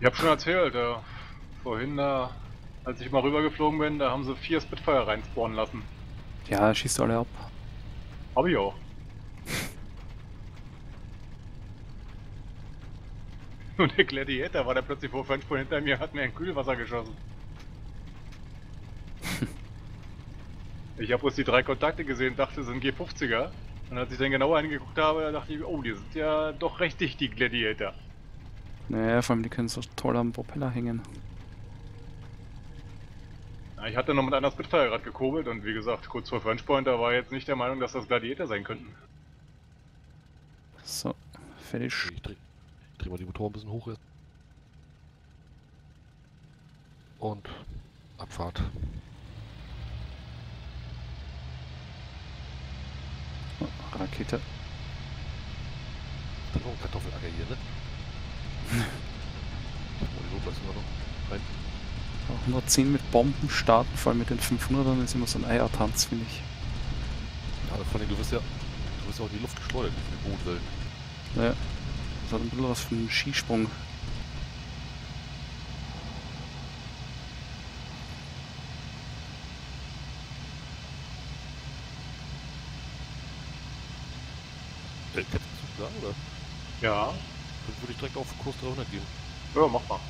Ich hab schon erzählt, äh, vorhin, äh, als ich mal rübergeflogen bin, da haben sie vier Spitfire reinspawnen lassen. Ja, schießt alle ab. Hab ich auch. Und der Gladiator war da plötzlich vor fünf Minuten hinter mir, hat mir ein Kühlwasser geschossen. ich habe bloß die drei Kontakte gesehen, dachte, es sind G50er. Und als ich dann genauer angeguckt habe, dachte ich, oh, die sind ja doch recht dicht, die Gladiator. Naja, vor allem die können so toll am Propeller hängen. Ja, ich hatte noch mit einer Spitfire gerade gekurbelt und wie gesagt, kurz vor Frenchpoint, da war jetzt nicht der Meinung, dass das Gladiator sein könnten. So, fertig. Ich dreh, ich dreh mal die Motoren ein bisschen hoch jetzt. Und Abfahrt. Rakete. Noch ein Kartoffelacker hier, ne? Oh, die Not lassen wir noch. Rein. 110 mit Bomben starten, vor allem mit den 500ern ist immer so ein Eiertanz, finde ich. Ja, vor allem, du wirst ja, du wirst ja auch in die Luft geschleudert mit den Bootwellen. Ja. Das hat ein bisschen was von einem Skisprung. Äh, kannst du sagen, oder? Ja, direkt auf Kurs 300 gehen. ja, mach mal.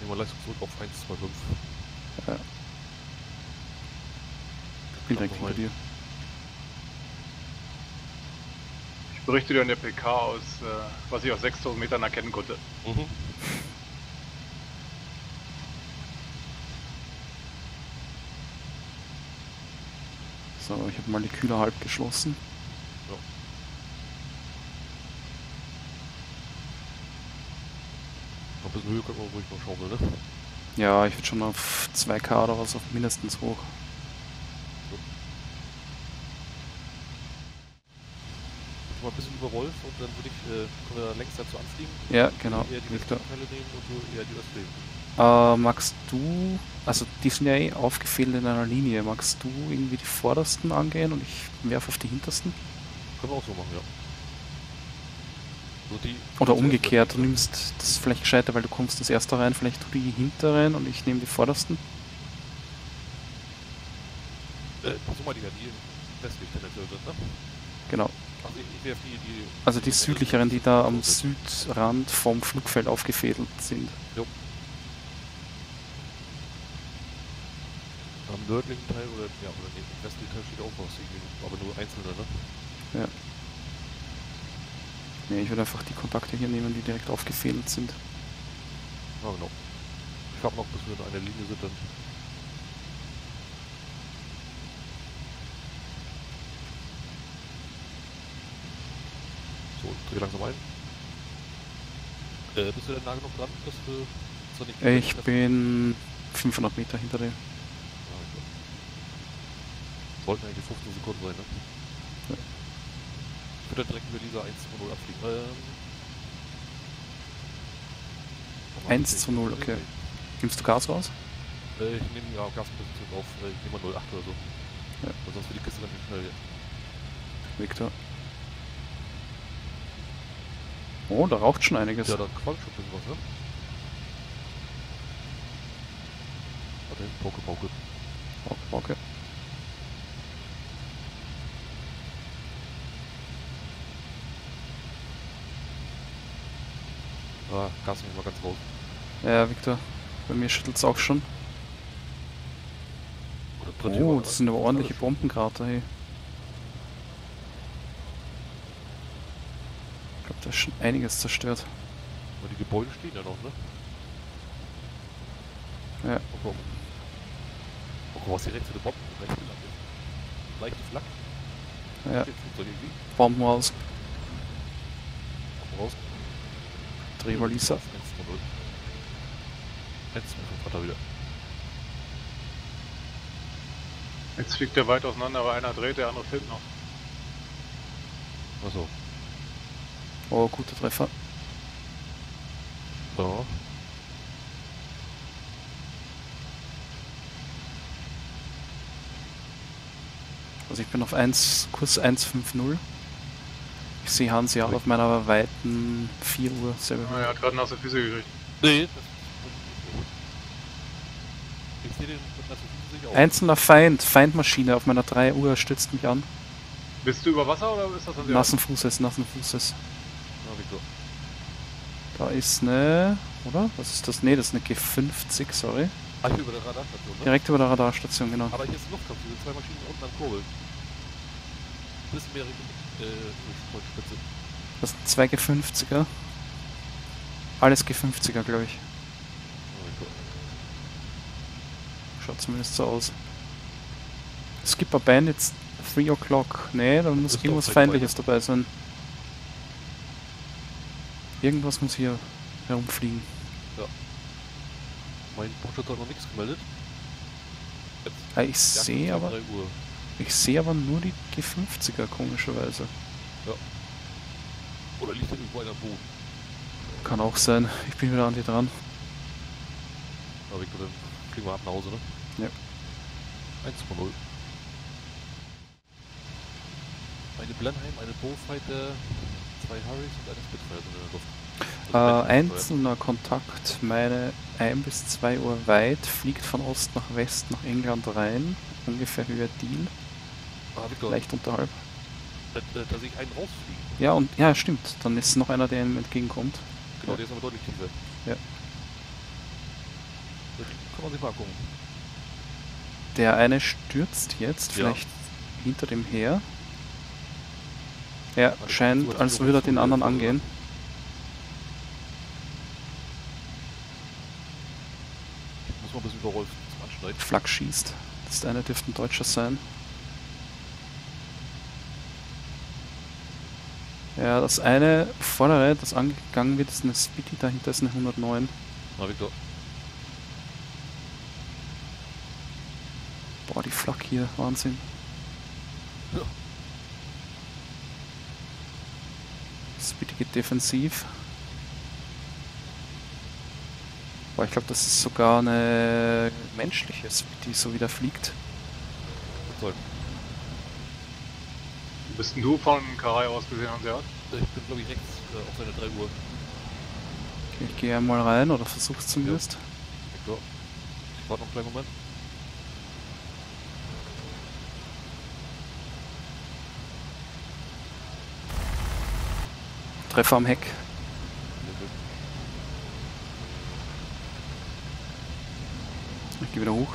Nehmen wir Leistung zurück auf 1,25. Ich bin direkt hinter dir. Ich berichte dir an der PK aus, äh, was ich aus 6000 Metern erkennen konnte. Mhm. So, ich habe mal die Kühler halb geschlossen. Noch ein bisschen Höhe können wir ruhig noch schaukeln, ne? Ja, ich würde schon auf 2K oder was auf mindestens hoch. Mal ein bisschen über Wolf und dann würde ich, äh, können wir längs dazu anfliegen. Ja, genau, Eher die Victor. Teile nehmen und du eher die östlichen. Äh, magst du, also die sind ja eh aufgefädelt in einer Linie, magst du irgendwie die vordersten angehen und ich werfe auf die hintersten? Können wir auch so machen, ja. Oder umgekehrt, du nimmst das vielleicht gescheiter, weil du kommst das erste rein, vielleicht du die hinteren und ich nehme die vordersten. Äh, so mal die, die westlich sind, ne? Genau. Also ich, ich die, die... Also die südlicheren, die da am Südrand vom Flugfeld aufgefädelt sind. Am nördlichen Teil oder, ja, oder nee, im westlichen Teil steht auch was, aber nur einzelne, ne? Nee, ich würde einfach die Kontakte hier nehmen, die direkt aufgefädelt sind. Ja, genau. Ich habe noch, bis wir in einer Linie sind, dann... So, dreh langsam ein. Äh, bist du denn nah genug dran, dass wir... dass nicht Ich bin 500 Meter hinter dir. Ja, ich glaub. Sollten eigentlich 15 Sekunden sein, ne? Ja. Würde dann direkt über Lisa 1 zu 0 abfliegen. Ähm, warte mal, 1 ich- zu 0, ich- okay. Nimmst du Gas raus? Äh, ich nehme ja Gasposition auf, äh, ich nehme mal 08 oder so. Ja. Weil sonst wird die Kiste dann nicht schnell hier. Victor. Oh, da raucht schon einiges. Ja, da qualmt schon ein bisschen was, ne? Warte, hinten, Pauke, Pauke. Okay, Ah, Gas wir mal ganz raus. Ja, Victor. Bei mir schüttelt es auch schon. Oh, das sind aber ordentliche. Bombenkrater, hey. Ich glaube, da ist schon einiges zerstört. Aber die Gebäude stehen ja noch, ne? Ja. Oh, guck. Oh, guck, was direkt zu den Bomben rechts gelandet. Leichte Flak. Ja. Bomben raus. Komm raus. Drehbar Lisa. 1 zu 0. 1 zu 0 vom Vater wieder. Jetzt fliegt er weit auseinander, aber einer dreht, der andere filmt noch. Achso. Oh, guter Treffer. So. Also ich bin auf 1, Kurs 150. Ich sehe Hanseat auf meiner weiten 4 Uhr. Ah, er hat gerade nasse Füße gekriegt. Nee, das Ich sehe den auch. Einzelner Feind, Feindmaschine auf meiner 3 Uhr stützt mich an. Bist du über Wasser oder ist das Hanseat? Nassen Fußes, nassen Fußes. Ja, Victor. Da ist eine, oder? Was ist das? Ne, das ist eine G50, sorry. Ah, hier über der Radarstation, ne? Direkt über der Radarstation, genau. Aber hier ist Luftkampf, diese zwei Maschinen unten am Kurbel. Bisschen mehr Richtung äh. Das sind zwei G50er. Alles G50er, glaube ich. Ja. Schaut zumindest so aus. Skipper Bandits 3 o'clock. Nee, da muss irgendwas Feindliches dabei sein. Irgendwas muss hier herumfliegen. Mein Bootschutz hat noch nichts gemeldet. Jetzt. Ah, ich sehe aber, 3 Uhr. Ich sehe aber nur die G50er komischerweise. Oder liegt er irgendwo einer am Boden? Kann auch sein. Ich bin wieder an dir dran. Ja, Victor, dann fliegen wir ab nach Hause, ne? Ja. 1 von 0. Eine Blenheim, eine Bowfighter, zwei Harriers und eine Spitfire sind in der Luft. Äh, Also einzelner Kontakt, meine 1 bis 2 Uhr weit, fliegt von Ost nach West nach England rein. Ungefähr Höhe Deal, leicht unterhalb. da, da, da sehe ich einen rausfliegen. Ja, und ja, stimmt. Dann ist noch einer, der ihm entgegenkommt. Genau, Ja. der ist aber deutlich tiefer. Ja. Das kann man sich mal angucken. Der eine stürzt jetzt, Ja. vielleicht hinter dem her. Ja, Also, scheint, so, als würde er den anderen angehen. Muss man ein bisschen über Rolf. Flak schießt. Das eine dürfte ein Deutscher sein. Ja, das eine vordere, das angegangen wird, ist eine Spitty, dahinter ist eine 109. Na, Victor. Boah, die Flak hier, Wahnsinn. Ja. Spitty geht defensiv. Boah, ich glaube, das ist sogar eine menschliche Spitty, so wie der fliegt. Toll. Bist denn du von Karai aus gesehen, Hanseat? Ich bin, glaube ich, rechts äh, auf seine 3 Uhr. Okay, ich gehe einmal rein oder versuch's zumindest. Victor. Ich warte noch einen kleinen Moment. Treffer am Heck. Ich gehe wieder hoch.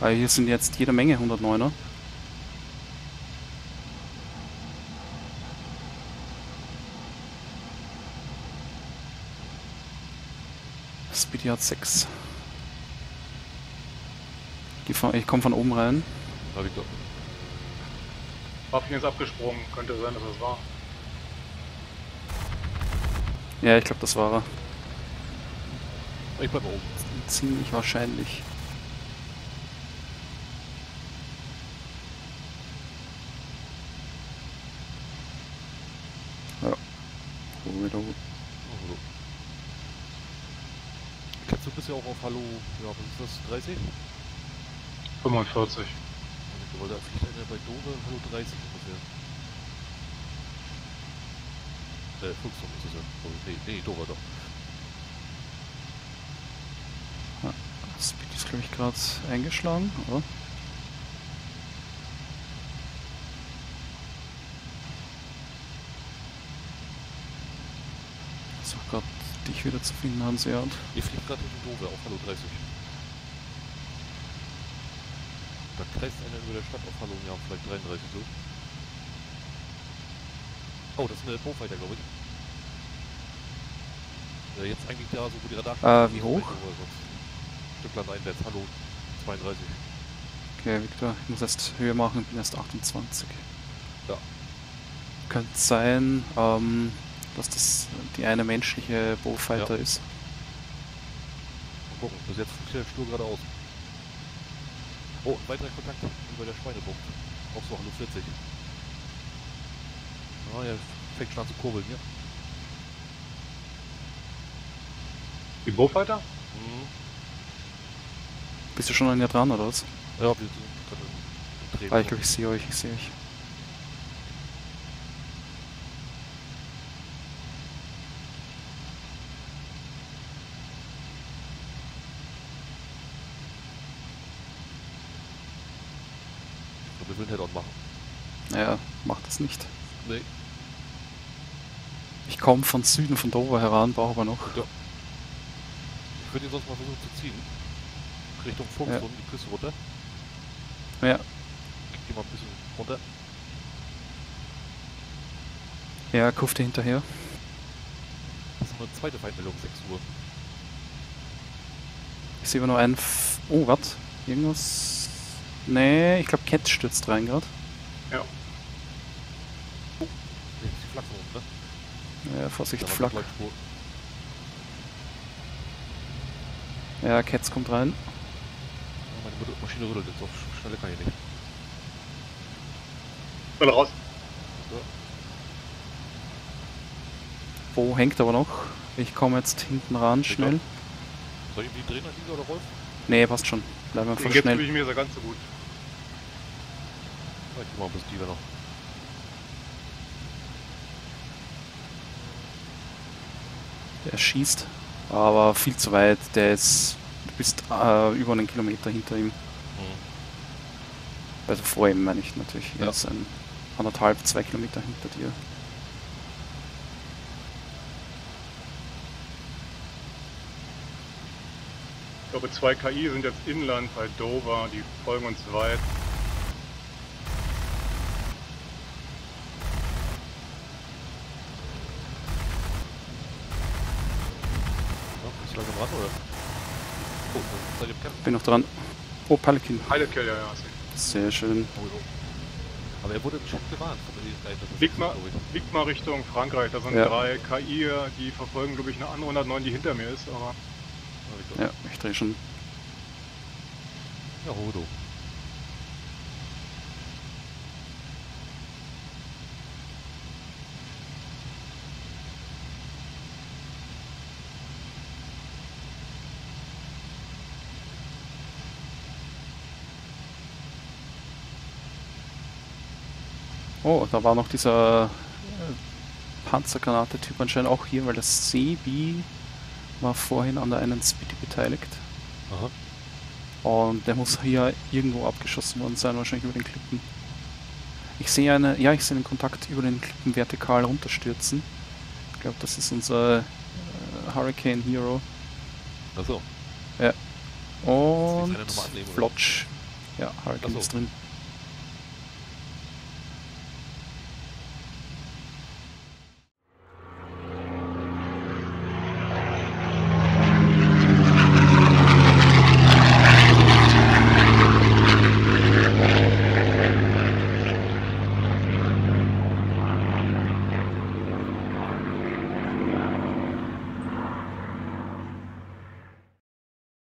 Weil hier sind jetzt jede Menge 109er. Speedy hat 6. Ich komme von oben rein. Na, Victor. Waffen ist abgesprungen, könnte sein, dass das war. Ja, ich glaube, das war er. Ich bleib oben. Ziemlich wahrscheinlich. Ja. Oh, wieder hoch. Also. Bisher auch auf Hallo, ja, was ist das, 30? 45. Weil da fliegt einer bei Dover Hallo 30 ungefähr. Äh, Fuchsum ist es ja. Nee, nee, Dover doch. Speedy ist, glaube ich, gerade eingeschlagen, oder? Versuch gerade dich wieder zu finden, Hanseat. Ihr fliegt gerade Richtung Dover auf Hallo 30. Da kreist einer über der Stadt auf Hallo, ja, vielleicht 33 so. Oh, das ist eine Bowfighter, glaube ich. Äh, jetzt eigentlich da, so wo die Radar Äh, wie hoch? Stückland einwärts, Hallo 32. Okay, Victor, ich muss erst Höhe machen, ich bin erst 28. Ja. Könnte sein, ähm, dass das die eine menschliche Bowfighter ist. Mal gucken, bis jetzt fliegt der Stur geradeaus. Oh, ein weiterer Kontakt über der Schweinebucht. Auch so Hallo 40. Ah, ja, fängt schon an zu kurbeln, ja. Die Bowfighter? Mhm. Bist du schon an ihr dran, oder was? Ja, wir sind gerade im Drehen. Ah, ich glaube, ich sehe euch, ich sehe euch. Wir würden Head-On machen. Naja, macht das nicht. Nee. Ich komme von Süden von Dover heran, brauche aber noch. Ich würde ihn sonst mal versuchen zu ziehen. Richtung Funkstrom, die Küste runter. Ja, Kick die mal ein bisschen runter. ja, Kufte hinterher. Das ist eine zweite Feindmeldung, 6 Uhr. Ich sehe aber nur einen. F oh, was? Irgendwas. Nee, ich glaube, Cat stürzt rein gerade. Ja. Nee, die Flachsen runter. Ja, Vorsicht, Flak. die. Ja, Cats kommt rein. Ja, Meine Maschine rüttelt jetzt auf Schnelle kann ich nicht. Will raus. Bo hängt aber noch. Ich komme jetzt hinten ran, schnell. Soll ich irgendwie drehen an dieser oder Rolf? Nee, passt schon. Bleiben wir einfach jetzt schnell. tue ich mir so ganz so gut. Ich mal, bis die wir noch. Der schießt, aber viel zu weit. Der ist. Du bist äh, über einen Kilometer hinter ihm. Mhm. Also vor ihm meine ich natürlich. Er Ja. ist ein anderthalb, zwei Kilometer hinter dir. Glaube, zwei KI sind jetzt inland bei Dover, die folgen uns weit. Bist du langsam ran oder? Oh, seid ihr im. Bin noch dran. Oh, Pelican. Kill, ja, ja. Sehr schön. Oh, oh. Aber er wurde Chat gewarnt mal, liegt mal Richtung Frankreich, da sind Ja. drei KI, die verfolgen, glaube ich, eine andere 109, die hinter mir ist, aber Ja, ich drehe schon. Ja, Hodo. Oh, da war noch dieser äh, Panzergranate-Typ anscheinend auch hier, weil das Sebi war vorhin an der einen Spitty beteiligt. Aha. Und der muss hier irgendwo abgeschossen worden sein, wahrscheinlich über den Klippen. Ich sehe eine, ja, ich sehe einen Kontakt über den Klippen vertikal runterstürzen. Ich glaube, das ist unser äh, Hurricane Hero. Achso. Und annehmen, oder? Flotsch. Ja, Hurricane so. ist drin.